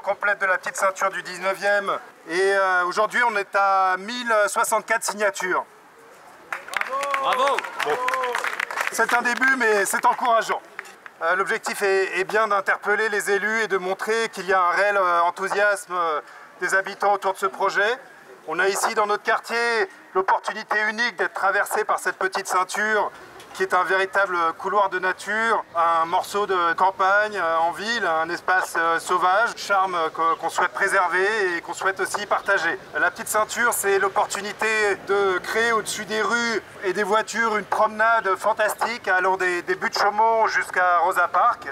complète de la petite ceinture du 19e. Et euh, aujourd'hui, on est à 1064 signatures. Bravo C'est un début, mais c'est encourageant. Euh, L'objectif est, bien d'interpeller les élus et de montrer qu'il y a un réel euh, enthousiasme euh, des habitants autour de ce projet. On a ici dans notre quartier l'opportunité unique d'être traversé par cette petite ceinture qui est un véritable couloir de nature, un morceau de campagne euh, en ville, un espace euh, sauvage, charme euh, qu'on souhaite préserver et qu'on souhaite aussi partager. La petite ceinture, c'est l'opportunité de créer au-dessus des rues et des voitures une promenade fantastique allant des, buts de Chaumont jusqu'à Rosa Park.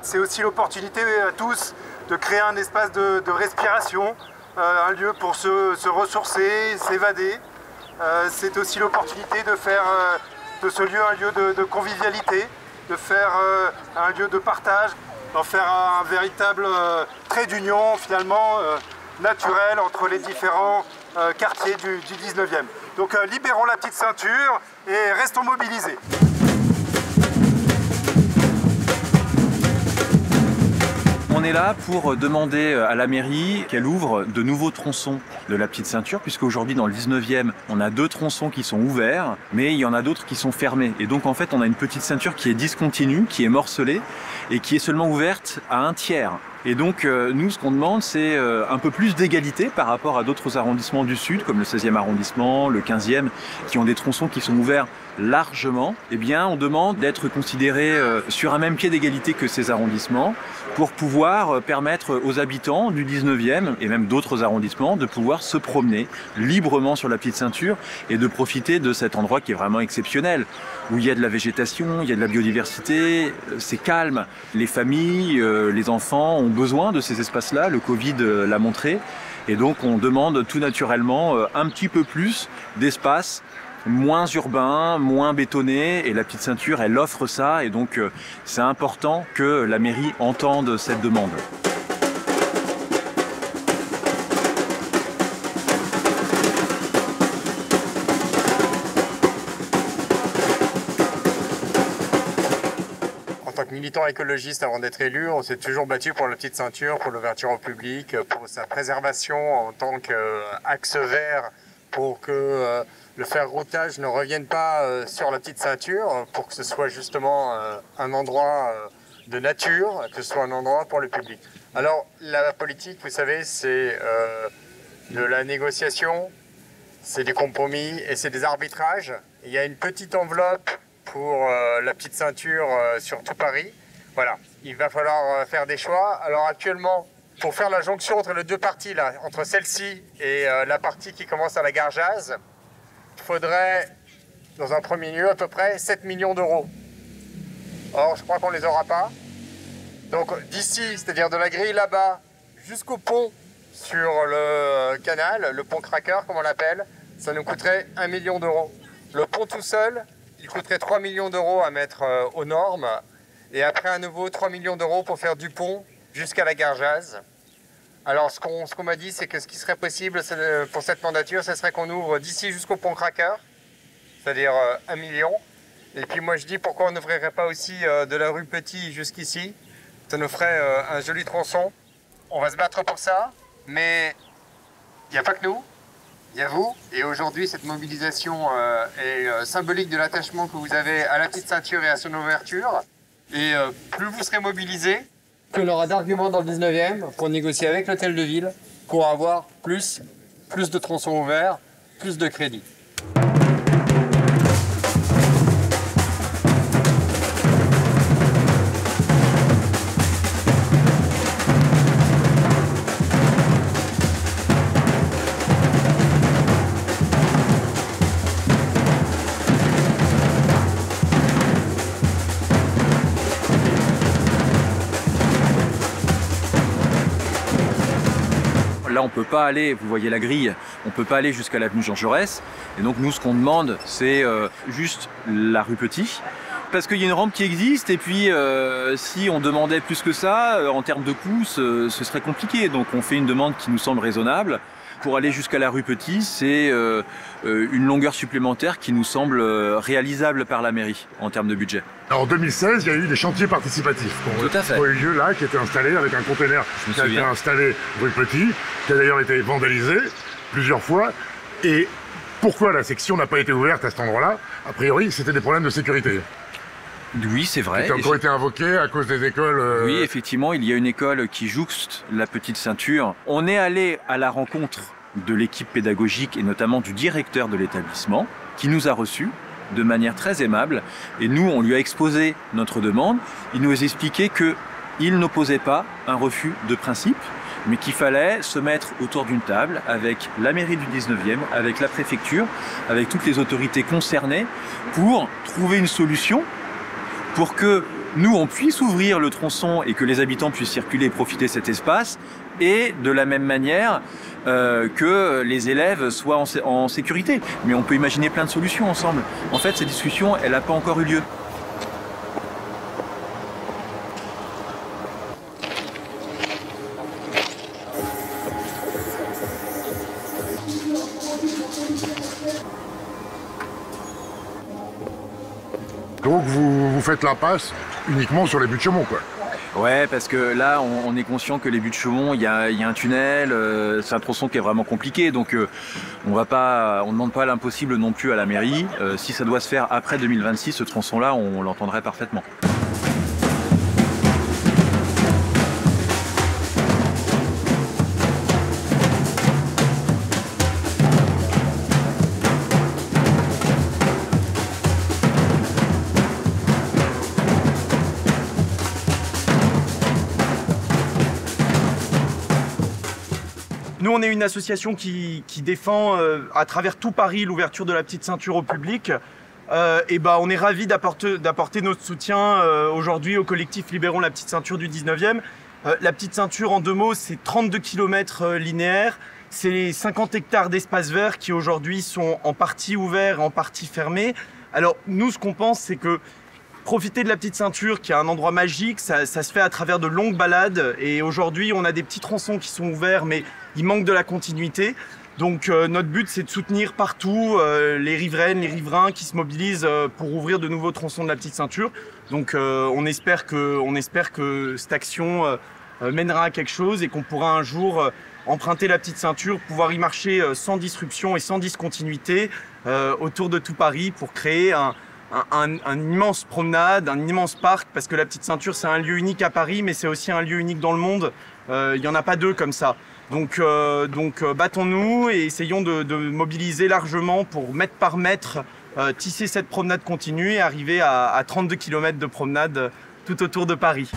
C'est aussi l'opportunité à tous de créer un espace de, respiration, un lieu pour se, ressourcer, s'évader. C'est aussi l'opportunité de faire de ce lieu un lieu de, convivialité, de faire euh, un lieu de partage, d'en faire un, véritable euh, trait d'union finalement euh, naturel entre les différents quartiers du, du 19e. Donc libérons la petite ceinture et restons mobilisés. Est là pour demander à la mairie qu'elle ouvre de nouveaux tronçons de la petite ceinture, puisqu'aujourd'hui dans le 19e, on a deux tronçons qui sont ouverts, mais il y en a d'autres qui sont fermés. Et donc en fait, on a une petite ceinture qui est discontinue, qui est morcelée, et qui est seulement ouverte à un tiers. Et donc euh, nous, ce qu'on demande, c'est euh, un peu plus d'égalité par rapport à d'autres arrondissements du Sud, comme le 16e arrondissement, le 15e, qui ont des tronçons qui sont ouverts largement. Eh bien, on demande d'être considéré euh, sur un même pied d'égalité que ces arrondissements pour pouvoir euh, permettre aux habitants du 19e et même d'autres arrondissements de pouvoir se promener librement sur la petite ceinture et de profiter de cet endroit qui est vraiment exceptionnel, où il y a de la végétation, il y a de la biodiversité, euh, c'est calme. Les familles, les enfants ont besoin de ces espaces-là, le Covid l'a montré, et donc on demande tout naturellement un petit peu plus d'espace moins urbain, moins bétonné, et la petite ceinture, elle offre ça, et donc euh, c'est important que la mairie entende cette demande. En tant que militant écologiste avant d'être élu, on s'est toujours battu pour la petite ceinture, pour l'ouverture au public, pour sa préservation en tant qu'axe vert, pour que euh, le fer routage ne revienne pas euh, sur la petite ceinture, pour que ce soit justement euh, un endroit de nature, que ce soit un endroit pour le public. Alors la politique, vous savez, c'est de la négociation, c'est des compromis et c'est des arbitrages. Il y a une petite enveloppe pour la petite ceinture sur tout Paris. Voilà, il va falloir faire des choix. Alors actuellement, pour faire la jonction entre les deux parties, là, entre celle-ci et euh, la partie qui commence à la gare Jazz, il faudrait, dans un premier lieu, à peu près 7 millions d'euros. Or, je crois qu'on les aura pas. Donc d'ici, c'est-à-dire de la grille là-bas, jusqu'au pont sur le canal, le pont cracker comme on l'appelle, ça nous coûterait 1 million d'euros. Le pont tout seul, il coûterait 3 millions d'euros à mettre euh, aux normes. Et après à nouveau 3 millions d'euros pour faire du pont jusqu'à la gare. Alors ce qu'on qu'on m'a dit, c'est que ce qui serait possible de- pour cette mandature, ce serait qu'on ouvre d'ici jusqu'au pont cracker, c'est-à-dire euh, 1 million. Et puis moi je dis pourquoi on n'ouvrirait pas aussi euh, de la rue Petit jusqu'ici? Ça nous ferait euh, un joli tronçon. On va se battre pour ça, mais il n'y a pas que nous, il y a vous. Et aujourd'hui, cette mobilisation euh, est euh, symbolique de l'attachement que vous avez à la petite ceinture et à son ouverture. Et euh, plus vous serez mobilisés, plus on aura d'arguments dans le 19e pour négocier avec l'hôtel de ville pour avoir plus, plus de tronçons ouverts, plus de crédits. Peut pas aller, vous voyez la grille, on peut pas aller jusqu'à l'avenue Jean Jaurès. Et donc, nous, ce qu'on demande, c'est euh, juste la rue Petit Parce qu'il y a une rampe qui existe et puis euh, si on demandait plus que ça, euh, en termes de coûts, ce, ce, serait compliqué. Donc on fait une demande qui nous semble raisonnable. Pour aller jusqu'à la rue Petit, c'est euh, une longueur supplémentaire qui nous semble réalisable par la mairie en termes de budget. Alors, en 2016, il y a eu des chantiers participatifs Tout à fait. qui ont eu lieu là, qui étaient installés avec un conteneur qui a été installé rue Petit, qui a d'ailleurs été vandalisé plusieurs fois. Et pourquoi la section n'a pas été ouverte à cet endroit-là? A priori, c'était des problèmes de sécurité. Oui, c'est vrai. Qui a encore été invoqué à cause des écoles. Euh, oui, effectivement, il y a une école qui jouxte la petite ceinture. On est allé à la rencontre de l'équipe pédagogique et notamment du directeur de l'établissement qui nous a reçus de manière très aimable et nous on lui a exposé notre demande. Il nous a expliqué que il n'opposait pas un refus de principe, mais qu'il fallait se mettre autour d'une table avec la mairie du 19e, avec la préfecture, avec toutes les autorités concernées pour trouver une solution pour que nous, on puisse ouvrir le tronçon et que les habitants puissent circuler et profiter de cet espace, et de la même manière euh, que les élèves soient en, en sécurité. Mais on peut imaginer plein de solutions ensemble. En fait, cette discussion, elle n'a pas encore eu lieu. Faites l'impasse uniquement sur les buts de Chaumont, quoi. Ouais, parce que là, on, est conscient que les buts de Chaumont, il y a, un tunnel, euh, c'est un tronçon qui est vraiment compliqué, donc euh, on va pas, on ne demande pas l'impossible non plus à la mairie. Euh, si ça doit se faire après 2026, ce tronçon-là, on l'entendrait parfaitement. Association qui, défend euh, à travers tout Paris l'ouverture de la petite ceinture au public. Euh, et ben, on est ravis d'apporter notre soutien euh, aujourd'hui au collectif Libérons la petite ceinture du 19e. la petite ceinture, en deux mots, c'est 32 km linéaires. C'est les 50 hectares d'espace vert qui aujourd'hui sont en partie ouverts, en partie fermés. Alors nous, ce qu'on pense, c'est que profiter de la petite ceinture qui est un endroit magique, ça, se fait à travers de longues balades. Et aujourd'hui, on a des petits tronçons qui sont ouverts, mais il manque de la continuité. Donc euh, notre but, c'est de soutenir partout euh, les riveraines, les riverains qui se mobilisent euh, pour ouvrir de nouveaux tronçons de la petite ceinture. Donc on, espère que, on espère que cette action mènera à quelque chose et qu'on pourra un jour emprunter la petite ceinture, pouvoir y marcher sans disruption et sans discontinuité autour de tout Paris pour créer un, un, immense promenade, un immense parc, parce que la Petite Ceinture, c'est un lieu unique à Paris, mais c'est aussi un lieu unique dans le monde. Euh, il n'y en a pas deux comme ça. Donc, euh, euh, battons-nous et essayons de, mobiliser largement pour mètre par mètre tisser cette promenade continue et arriver à, à 32 km de promenade tout autour de Paris.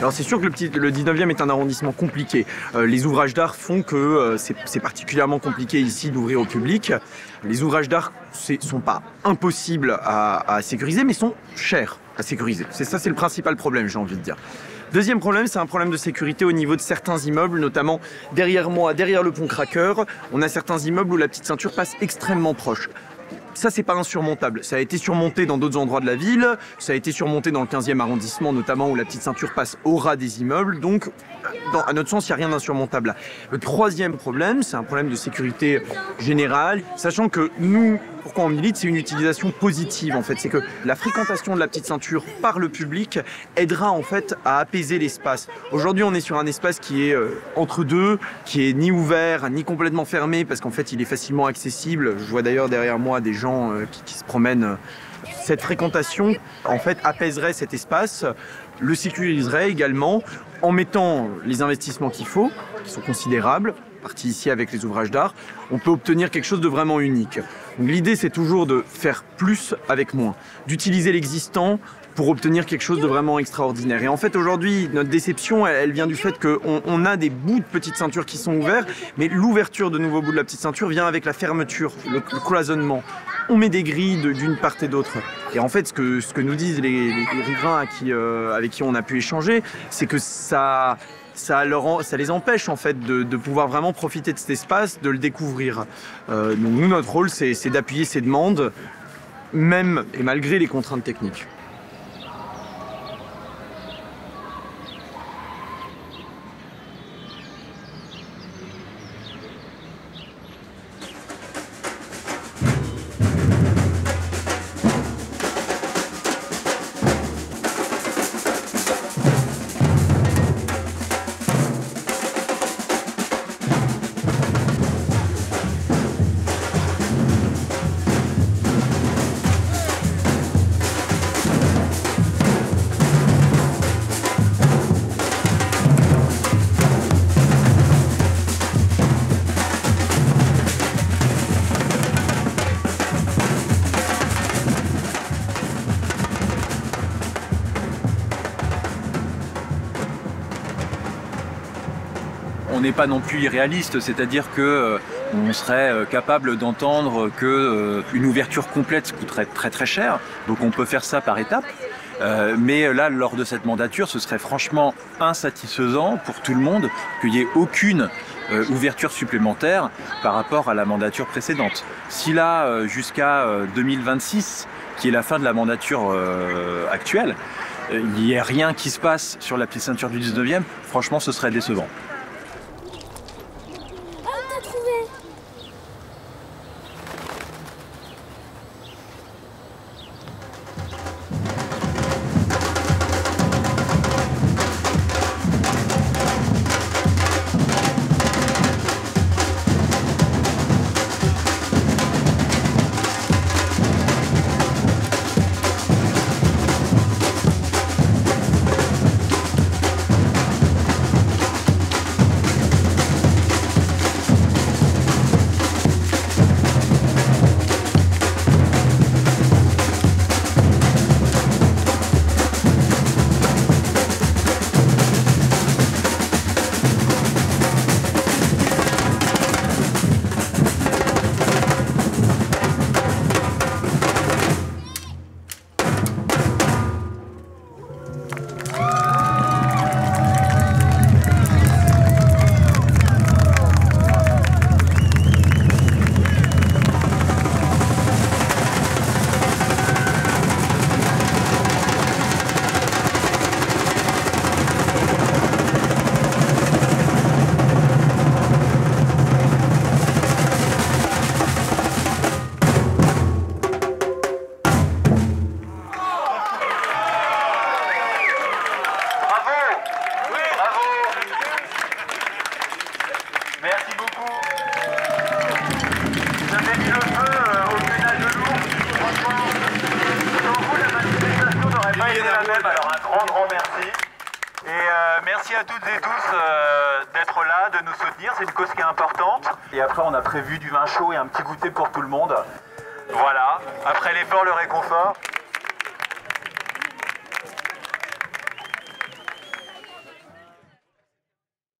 Alors c'est sûr que le, petit, le 19e est un arrondissement compliqué. Euh, les ouvrages d'art font que euh, c'est particulièrement compliqué ici d'ouvrir au public. Les ouvrages d'art ne sont pas impossibles à, à, sécuriser, mais sont chers à sécuriser. C'est ça, c'est le principal problème, j'ai envie de dire. Deuxième problème, c'est un problème de sécurité au niveau de certains immeubles, notamment derrière moi, derrière le pont Cracker, on a certains immeubles où la petite ceinture passe extrêmement proche ça, c'est pas insurmontable. Ça a été surmonté dans d'autres endroits de la ville, ça a été surmonté dans le 15e arrondissement, notamment où la petite ceinture passe au ras des immeubles. Donc, à notre sens, il n'y a rien d'insurmontable Le troisième problème, c'est un problème de sécurité générale, sachant que nous, pourquoi on milite, c'est une utilisation positive en fait. C'est que la fréquentation de la petite ceinture par le public aidera en fait à apaiser l'espace. Aujourd'hui, on est sur un espace qui est euh, entre deux, qui est ni ouvert ni complètement fermé parce qu'en fait, il est facilement accessible. Je vois d'ailleurs derrière moi des gens euh, qui, qui se promènent. Cette fréquentation, en fait, apaiserait cet espace, le sécuriserait également en mettant les investissements qu'il faut, qui sont considérables, partie ici avec les ouvrages d'art, on peut obtenir quelque chose de vraiment unique. L'idée, c'est toujours de faire plus avec moins, d'utiliser l'existant pour obtenir quelque chose de vraiment extraordinaire. Et en fait, aujourd'hui, notre déception, elle, vient du fait qu'on on a des bouts de petites ceintures qui sont ouverts, mais l'ouverture de nouveaux bouts de la petite ceinture vient avec la fermeture, le, cloisonnement. On met des grilles d'une part et d'autre. Et en fait, ce que, ce que nous disent les, riverains euh, avec qui on a pu échanger, c'est que ça, ça, ça, les empêche en fait de, pouvoir vraiment profiter de cet espace, de le découvrir. Euh, donc nous, notre rôle, c'est d'appuyer ces demandes, même et malgré les contraintes techniques. On n'est pas non plus irréaliste, c'est-à-dire que euh, on serait euh, capable d'entendre que euh, une ouverture complète coûterait très très cher, donc on peut faire ça par étapes. mais là, lors de cette mandature, ce serait franchement insatisfaisant pour tout le monde qu'il n'y ait aucune ouverture supplémentaire par rapport à la mandature précédente. Si là, jusqu'à 2026, qui est la fin de la mandature actuelle, il n'y a rien qui se passe sur la petite ceinture du 19e, franchement, ce serait décevant. Toutes et tous euh, d'être là, de nous soutenir. C'est une cause qui est importante. Et après, on a prévu du vin chaud et un petit goûter pour tout le monde. Voilà. Après l'effort, le réconfort.